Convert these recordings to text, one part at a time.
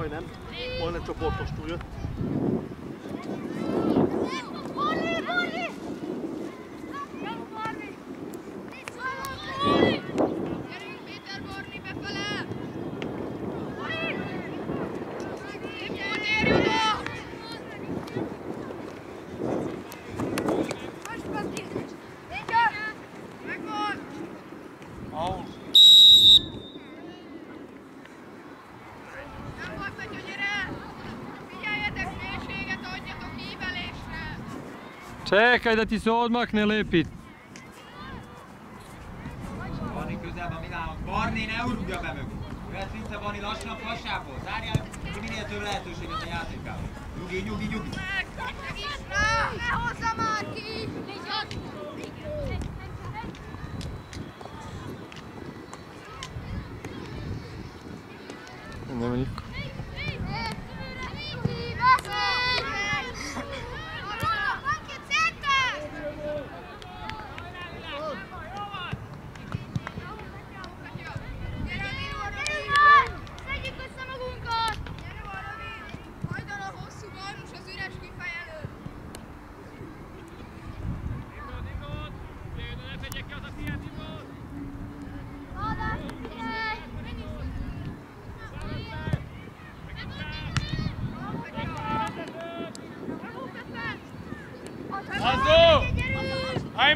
Majdnem. Majdnem csoportos túl jött. Čekaj da ti se odmakne lepi. Barni közel van Milánhoz. Barni, ne urudja be mögé. Jöhetsz vissza, Barni, lassan passából. Zárjál ki minél több lehetőséget a játékával. Nyugi, nyugi, nyugi. Ne hozza már ki! Nema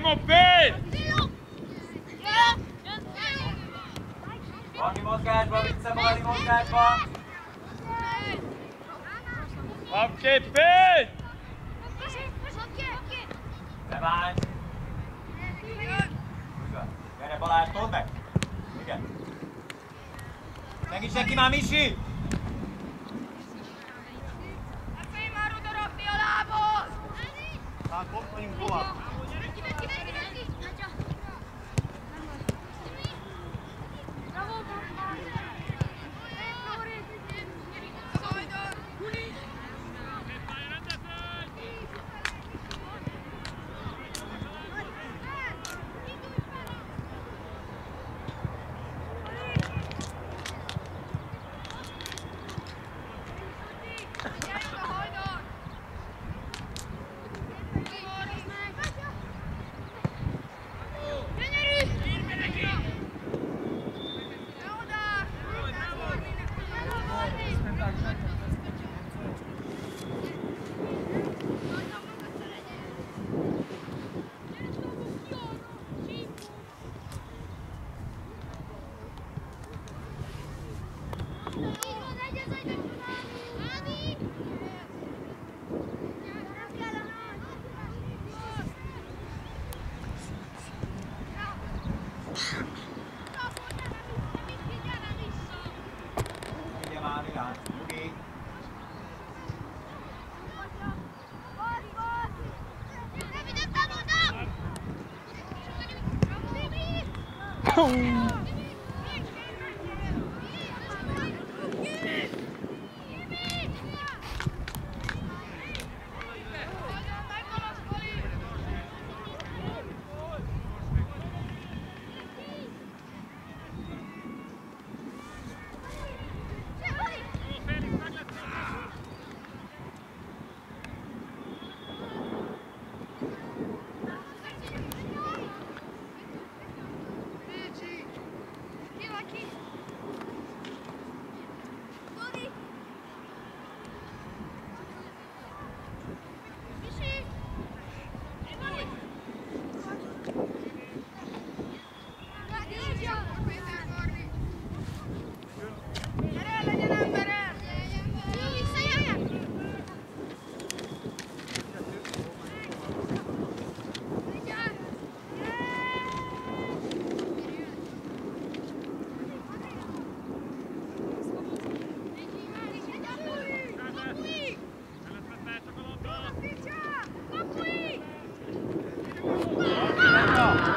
Hai moped! Barni mozgásba, vissza Barni mozgásba. Apképét! Beválj. Gyere Balázs, told meg. Igen. Segíts neki már, Misi! Hát ott vagyunk tovább. Ugye már Milán. Nyugi.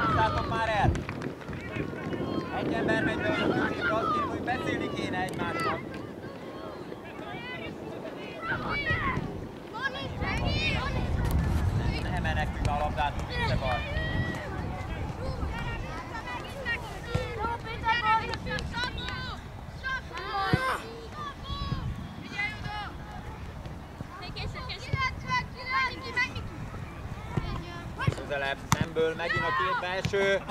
Húzzátok már el! Egy ember megy be a középre, azt kérem, hogy beszélni kéne egymásnak. Ne emelnek ki a labdát, vissza bal. Szemből megint a két belső.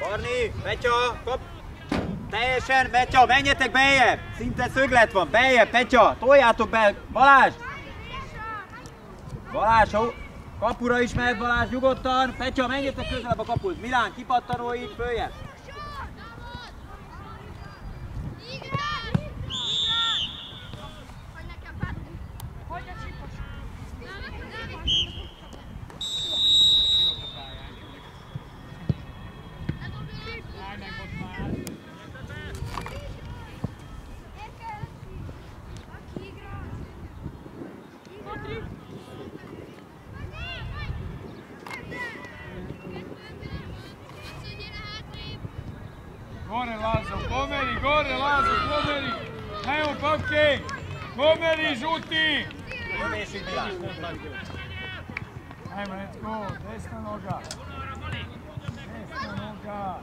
Barni, Petya, kap! Teljesen, Petya, menjetek beljebb! Szinte szöglet van, beljebb, Petya, toljátok be, Balázs! Balázs, kapura is mehet Balázs, nyugodtan! Petya, menjetek közelebb a kapuz! Milán, kipattanó így, följebb! Žuti! Jövésig Milán! Ajmo, let's go, desna noga! Desna noga!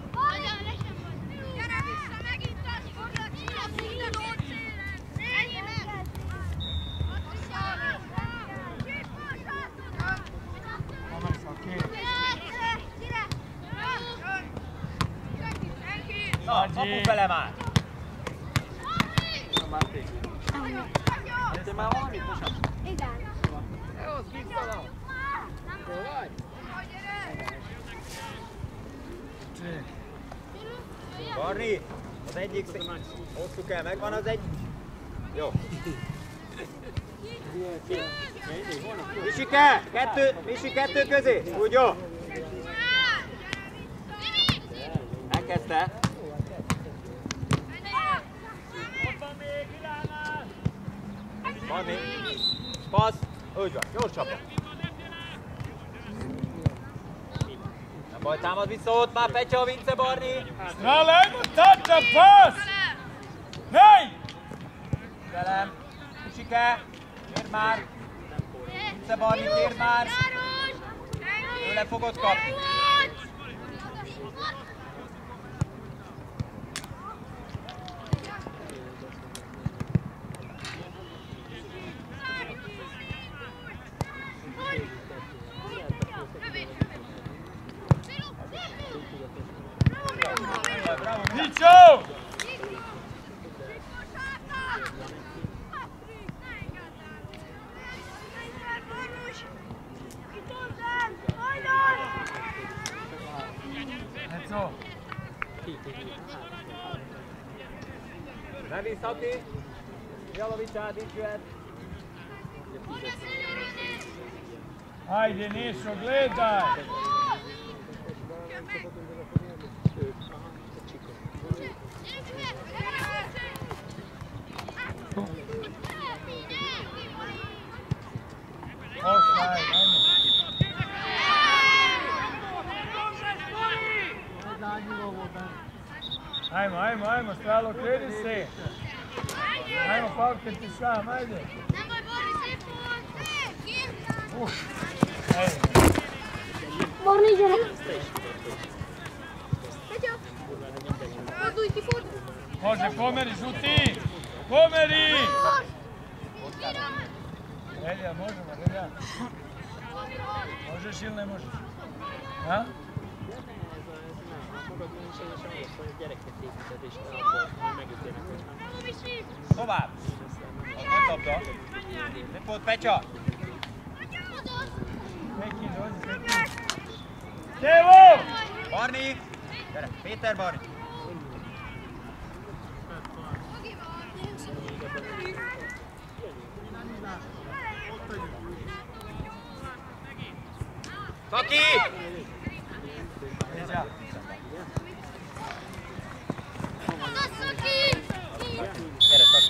Gyere vissza, megint azt foglak, csinálsz minden ott szélen! Ennyi meg! Ott vissza! Pomeri sa, okej. Na, kapu fele már! Te már valamit most? Igen. Barni, az egyik szé... Hosszuk el, megvan az egy... Jó. Misike, kettő, Misi kettő közé, úgy jó. Elkezdte. Barni, passz, úgy van, gyorsabban. Nem baj, támad vissza ott már Petya, Vince Barni. Stralajmo, tača, pas! Nej! Velem, Misike, gyere már. Vince Barni, tér már. Tőle fogod kapni. Tadić Hajde, Nišo, gledaj! Ajmo, ajmo, ajmo, stalo, kredi se! Ajmo, Pavke, ti sam, ajde. Nemoj Boris, Uf, ajde. Borni, gyere! Petya! Fordulj ki, fordulj! Može, pomeri, žuti! Pomeri! Relja, možemo, Relja. Možeš ili ne možeš? Ha? Tovább. Nem dobda. Nem volt Petya. Neki, dođi, neki. Kevo! Barni. Gyere, Péter Barni. Taki! Relja. Odasszak ki! Gyere, Taki. Let's go. Sve nadigta. Stojiš kod auta. Saya tak boleh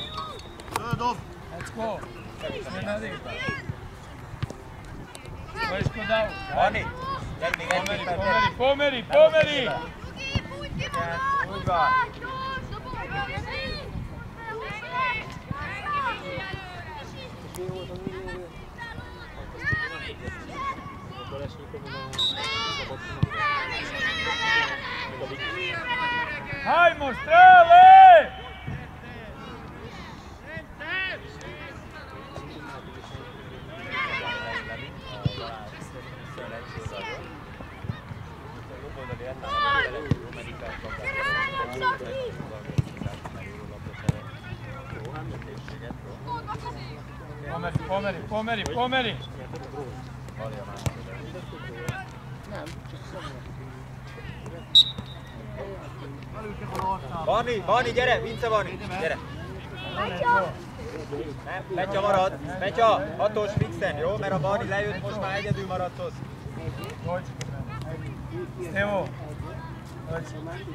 jumpa. Thank you. Hajmo, strele! Pomeri, pomeri, pomeri! Barni, Barni, gyere, Vince Barni, gyere. Nem, Petya marad, Petya, hatós fixen, jó? Mert a Barni lejött, most már egyedül maradsz ott. Evo.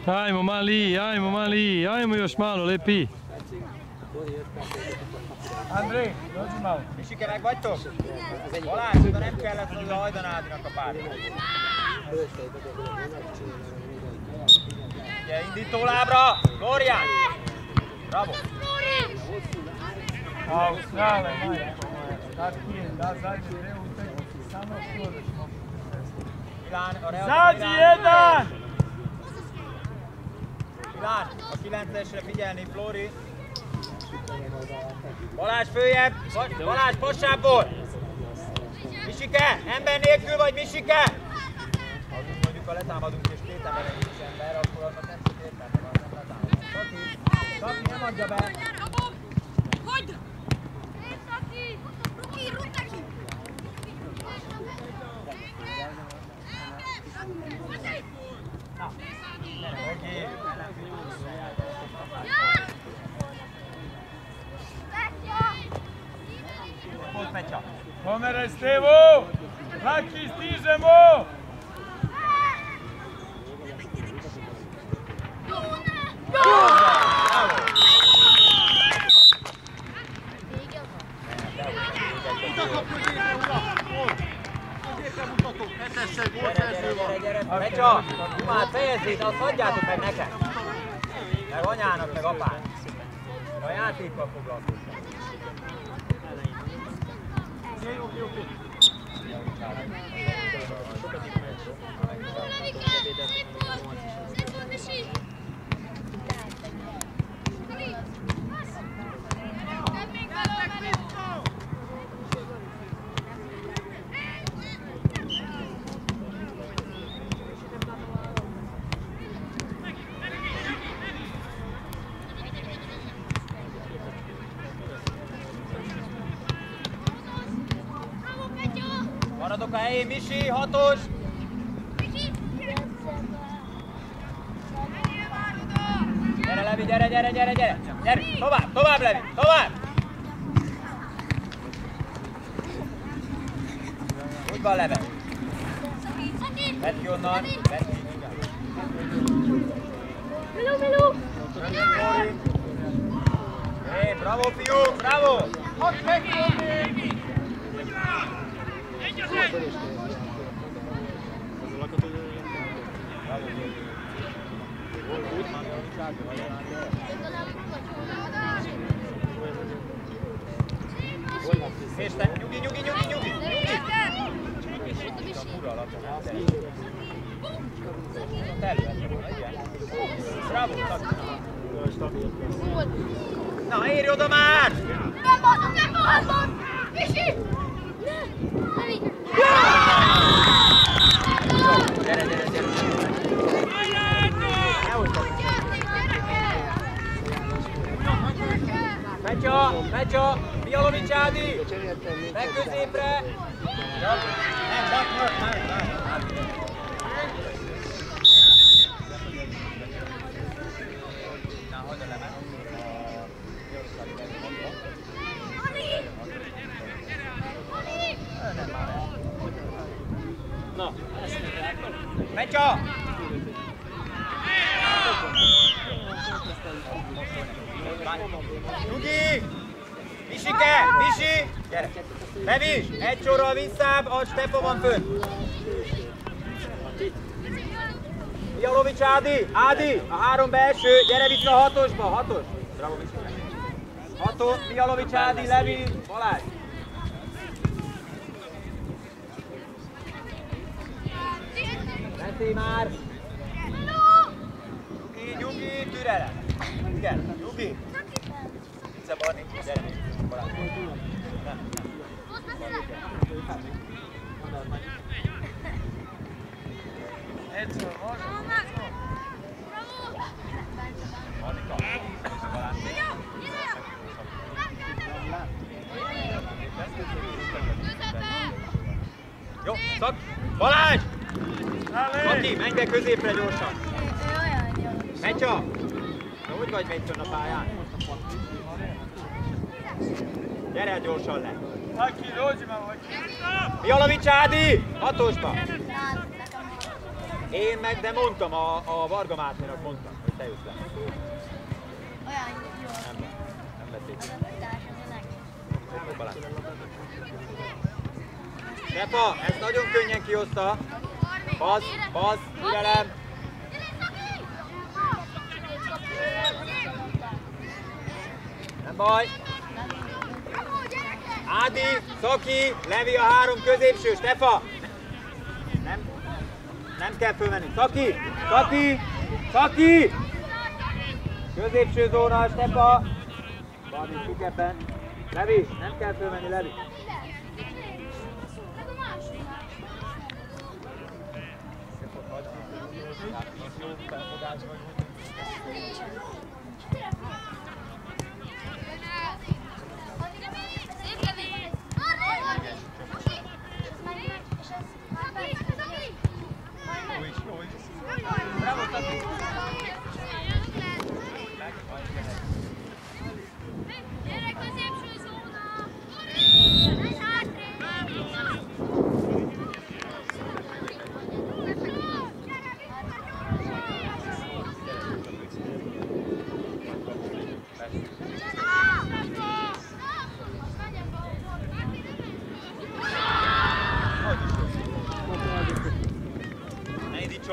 Ajmo mali, ajmo mali, ajmo još malo, lepi. Andrej, dođi malo. Misike, meg vagytok? Balázs, oda nem kellett volna Hajdanádinak a pár. Ugye, indító lábra, Florian! Bravo! Australe, majko moja. Taki je, da zadnji dve utakmice, samo smo. Milán, a Real Zadnji Milán. jedan! Milán, a 9-esre figyelni, Flori. Balázs följebb, Ba- Balázs passából! Misike, ember nélkül vagy Misike? Ha mondjuk, ha letámadunk és két ember nincs ember, akkor annak nem tud értelme van, nem letámadunk. Szaki, Szaki nem adja be. Hagyd! Északi! Ruki, Ruteki! Oké, volt Petya. Pomere Stevo! Laki, stižemo! Bravo! Mutató, hetessel volt Gyere, első gyere, van. gyere, gyere! Petya, imád fejezzét, azt adjátok meg nekem! Meg anyának, meg apának. A játékkal foglalkoznak. Maradok a helyén, Misi, hatos! Gyere, Levi, gyere, gyere, gyere, gyere! Gyere, tovább, tovább, Levi, tovább! Úgy van, Leve. Vedd ki onnan, vedd ki. Meló, meló! Hé, bravo, fiúk, bravo! És te, nyugi, nyugi, nyugi, nyugi, nyugi! Ura alapja, nem Terület volna, igen. Bravo, Taki. Na, érj oda már! Nem mondom, nem mondom! Misi! Gyere, gyere, gyere! Petya, Petya, Mialovics Ádi! Meg középre! Nem, back, back, back, back. Misi, gyere! Nevis, egy sorral visszább, a stepa van fönn. Jalovics Ádi, Ádi, a három belső, gyere vissza a hatosba, hatos. Bravo, Misi. Hatos, Mialovics Ádi, Levi, Balázs. Veszély már! Nyugi, nyugi, türelem! Igen, nyugi! Visszabarni! Jó, szak! Balázs! Aki, menj be középre gyorsan! Menj csak! Na, hogy vagy Mécsön a pályán? Gyere gyorsan le! Mialovics Ádi! Hatosba! Én meg, de mondtam, a, a Varga Máténak mondtam, hogy te jössz le. Nem, nem vették. Stepa, ezt nagyon könnyen kihozta. Passz, passz, türelem. Nem baj. Ádi, Szaki, Levi a három középső, Stefa. Nem, nem kell fölmenni. Szaki, Szaki, Szaki. Középső zóna, Stefa. Barni, kikepen. Levi, nem kell fölmenni, Levi.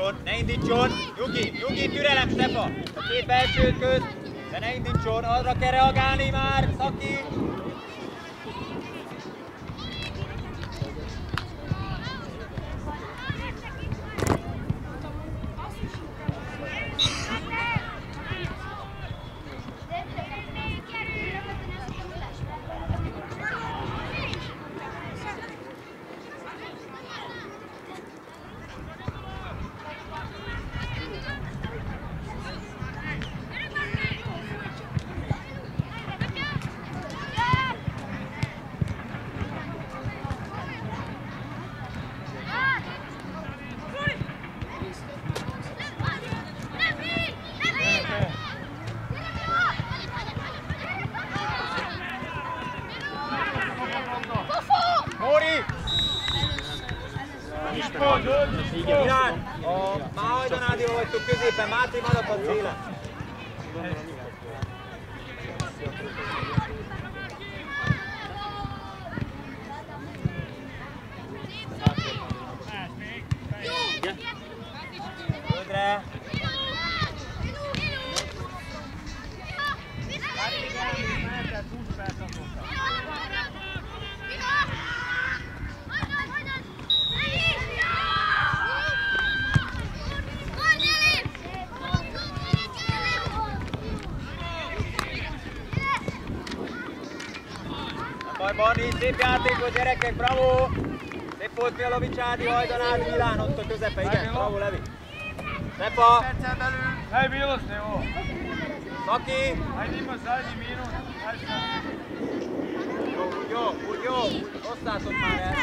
Indítson, ne indítson! Nyugi, nyugi, türelem, Stefa! A két belső köz, de ne indítson, arra kell reagálni már, Szaki! poi per Matti vado con Zila. Szép játékot gyerekek, bravo! Szép volt Mialovics Ádi, Hajdanád, Milán ott a közepe, igen, bravo Levi. Stepa, Daj milost, evo. Szaki, Ajde ima zadnji minut. Ajde sad. jó, úgy jó, úgy jó, hozzátok már el.